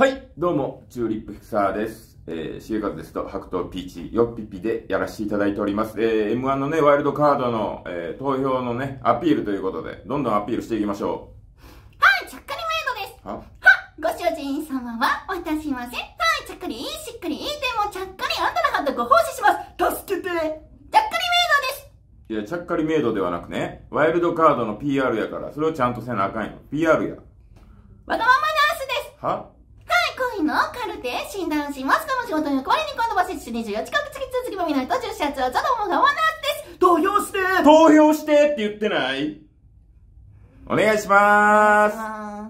はい、どうも、チューリップフィクサーです。えー、シエカズですと、白桃ピーチ、ヨッピピでやらせていただいております。えー、M1 のね、ワイルドカードの、えー、投票のね、アピールということで、どんどんアピールしていきましょはい、ちゃっかりメイドです。う。は？は、ご主人様は渡しません。はい、ちゃっかり、しっかり、でもちゃっかり、あんたのハットご奉仕します。助けて。ちゃっかりメイドです。いや、ちゃっかりメイドではなくね、ワイルドカードの PR やから、それをちゃんとせなあかんよ。PR や。わがままナースです。は？はい、恋のカルテ診断します。この仕事の役割に今度は接種24近く次続きも見ないと10社長ザドモがワナースです。投票して投票してって言ってないお願いしまーす。ます。